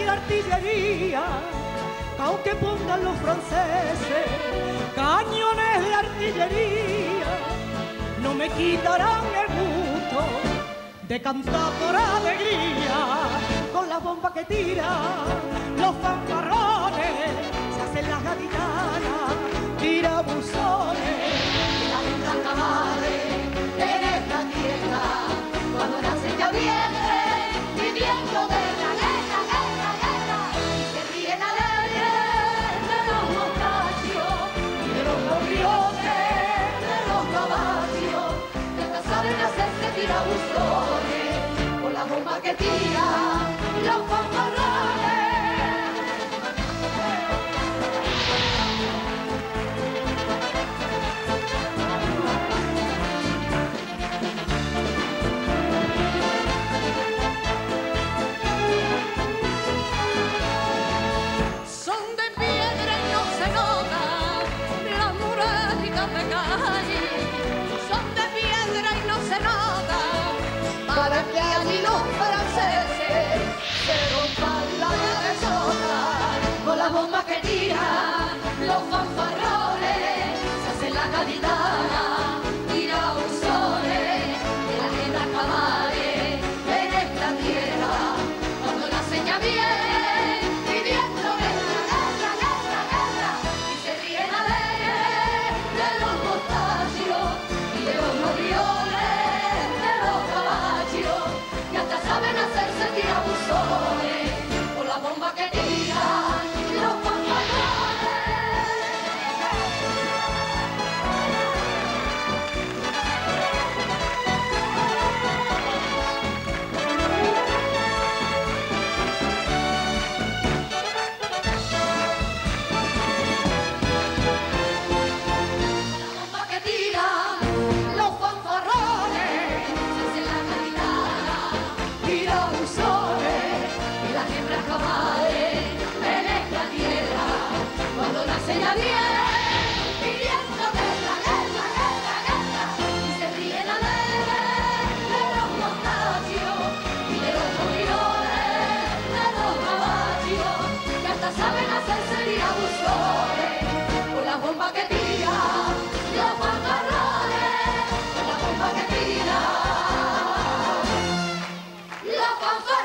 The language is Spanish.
que artillería, aunque pongan los franceses cañones de artillería, no me quitarán el gusto de cantar por alegría con la bomba que tira que tira. La caballa en esta piedra. Cuando nace nadie, pidiendo guerra, guerra, guerra, guerra. Y se ríen la ver de los montaños y de los moridores de los caballos. Que hasta saben hacer ser y. Con la bomba que tira, los fangarrones. Con la bomba que tira, los fangarrones.